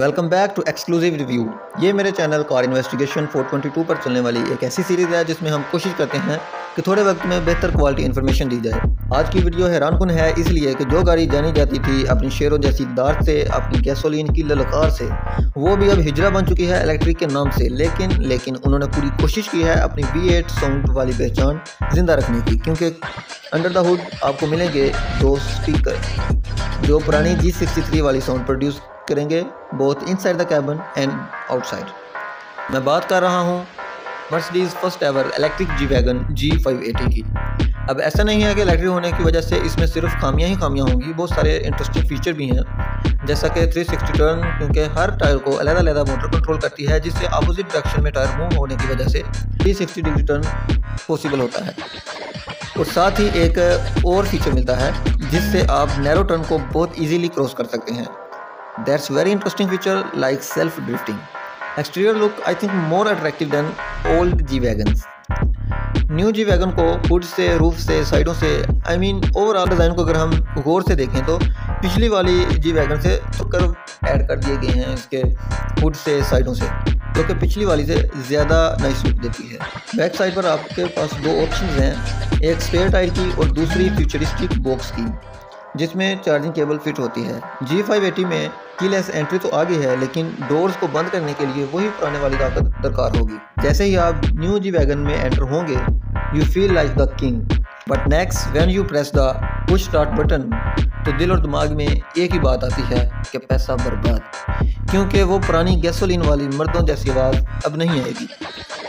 Welcome back to exclusive review ये मेरे channel car investigation 422 पर चलने वाली एक ऐसी सीरीज़ है जिसमें हम कोशिश करते हैं कि थोड़े वक्त में बेहतर क्वालिटी इन्फॉर्मेशन दी जाए। आज की वीडियो हैरान कन है इसलिए कि जो गाड़ी जानी जाती थी अपनी शेरों जैसी दार से, अपनी गैसोलीन की ललकार से, वो भी अब हिजरा बन चुकी है इलेक्ट्रिक के नाम से। लेकिन लेकिन उन्होंने पूरी कोशिश की है अपनी वी एट साउंड वाली पहचान ज़िंदा रखने की, क्योंकि अंडर द हुड आपको मिलेंगे दो स्पीकर जो पुरानी जी सिक्सटी थ्री वाली साउंड प्रोड्यूस करेंगे both inside the cabin and outside मैं बात कर रहा हूँ Mercedes first ever electric G wagon G five eighty की। अब ऐसा नहीं है कि इलेक्ट्रिक होने की वजह से इसमें सिर्फ़ खामियाँ ही खामियाँ होंगी, बहुत सारे इंटरेस्टिंग फीचर भी हैं। जैसा कि 360 टर्न क्योंकि हर टायर को अलग अलग मोटर कंट्रोल करती है, जिससे अपोजिट डायरेक्शन में टायर मूव होने की वजह से 360 डिग्री टर्न पॉसिबल होता है। और साथ ही एक और फीचर मिलता है, जिससे आप नैरो टर्न को बहुत ईजीली क्रॉस कर सकते हैं। That's very interesting feature like self drifting Exterior look, I think, more attractive than old G-Wagons. New G wagon को हुड से रूफ से साइडों से आई मीन ओवरऑल डिज़ाइन को अगर हम गौर से देखें तो पिछली वाली जी वैगन से तो कर्व ऐड कर दिए गए हैं इसके हुड से साइडों से, जो कि पिछली वाली से ज़्यादा नाइस लुक देती है। बैक साइड पर आपके पास दो ऑप्शन हैं। एक स्पेयर टायर की और दूसरी फ्यूचरिस्टिक बॉक्स की, जिसमें चार्जिंग केबल फिट होती है। जी फाइव एटी में कीलेस एंट्री तो आ गई है, लेकिन डोर्स को बंद करने के लिए वही पुराने वाली ताकत दरकार होगी। जैसे ही आप न्यू जी वैगन में एंटर होंगे you feel like the king but next when you press the push start button तो दिल और दिमाग में एक ही बात आती है कि पैसा बर्बाद। क्योंकि वो पुरानी गैसोलीन वाली मर्दों जैसी आवाज़ अब नहीं आएगी।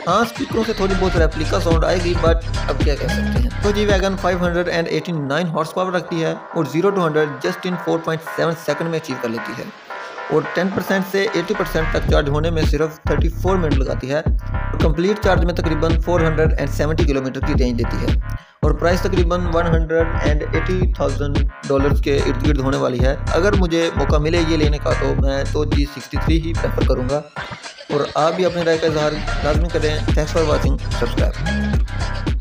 हाँ स्पीकरों से थोड़ी बहुत रेप्लिका साउंड आएगी बट अब क्या कह सकते हैं। तो जी वैगन 589 हॉर्स पावर रखती है और 0 टू 100 जस्ट इन 4.7 सेकंड में अचीव कर लेती है। और 10 परसेंट से 80 परसेंट तक चार्ज होने में सिर्फ़ 34 मिनट लगाती है। और कंप्लीट चार्ज में तकरीबन 470 किलोमीटर की रेंज देती है। और प्राइस तकरीबन 180,000 डॉलर्स के इर्द गिर्द होने वाली है। अगर मुझे मौका मिले ये लेने का तो मैं तो जी सिक्सटी ही प्रेफर करूँगा। और आप भी अपनी राय का इजहार लाजमी करें। Thanks for watching subscribe